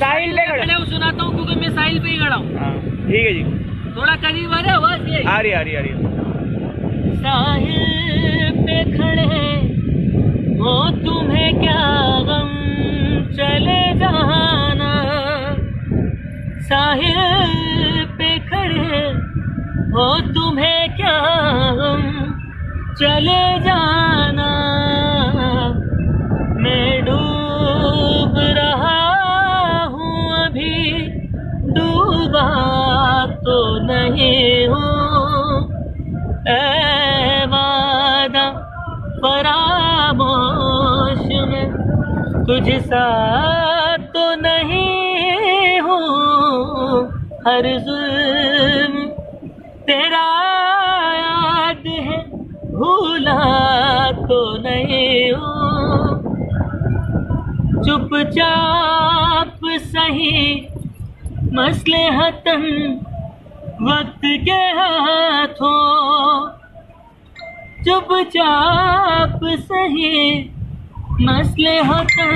साहिल पे खड़े। हूँ सुनाता हूँ क्योंकि मैं साहिल पे ही खड़ा हूँ। हाँ ठीक है जी। थोड़ा करीब आ रहा आवाज़ ये। आ रही आ रही आ रही साहिल पे खड़े हो तुम्हें क्या गम चले जाना? साहिल पे खड़े हो तुम्हें क्या गम चले जाना? तो नहीं हूँ। परामोश में तो नहीं हूँ। हर जुल्म तेरा याद है, भूला तो नहीं हूँ। चुपचाप सही मसले हतन वक्त के हाथों। चुपचाप सही मसले हतन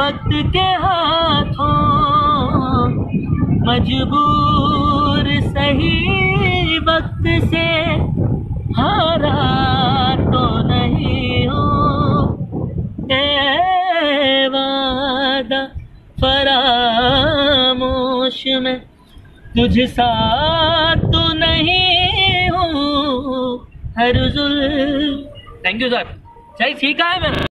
वक्त के हाथों। मजबूर सही वक्त से में, तुझ सा तो नहीं हूँ, हर जुल थैंक यू सर सही सीखा है मैंने